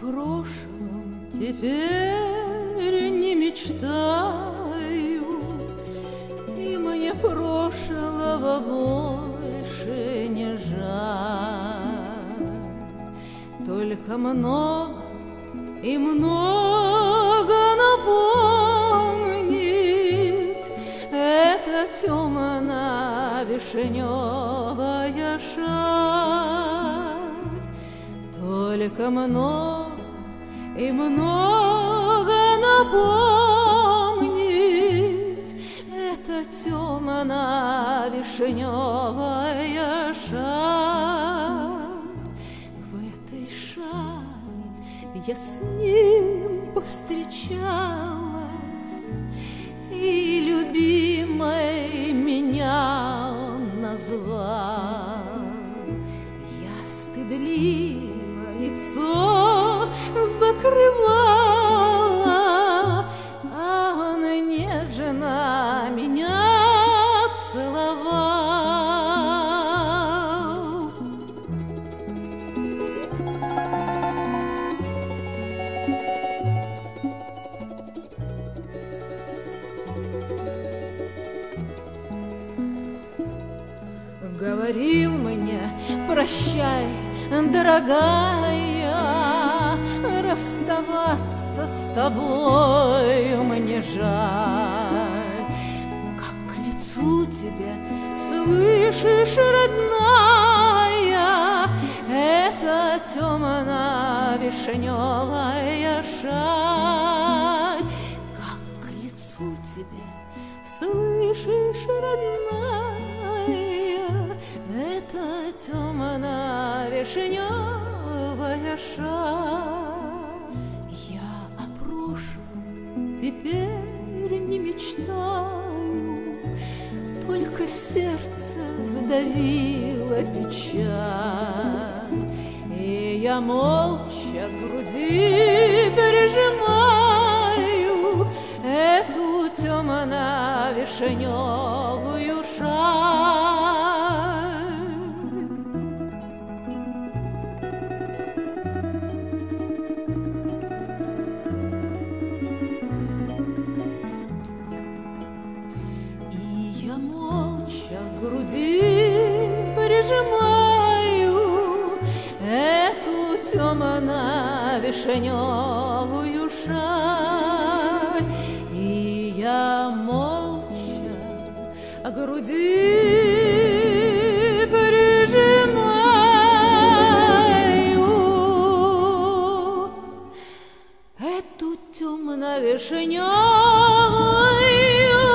прошлом теперь не мечтаю, И мне прошлого больше не жаль. Только много и много напомнит эта темная вишневая шаль. Только много и много напомнит эта темная вишневая шаль. В этой шале я с ним повстречалась, и любимой меня он назвал. Я стыдливо лицо закрывала, а он нежно меня целовал. Говорил мне, прощай, дорогая, Расставаться с тобой мне жаль. Как к лицу тебе, слышишь, родная, Это темно-вишневая шаль. Как к лицу тебе, слышишь, родная, Это темно-вишневая шаль. Теперь не мечтаю, Только сердце сдавило печаль. И я молча груди прижимаю Эту темно-вишневую я молча к груди прижимаю Эту темно-вишневую шаль. И я молча к груди прижимаю Эту темно-вишневую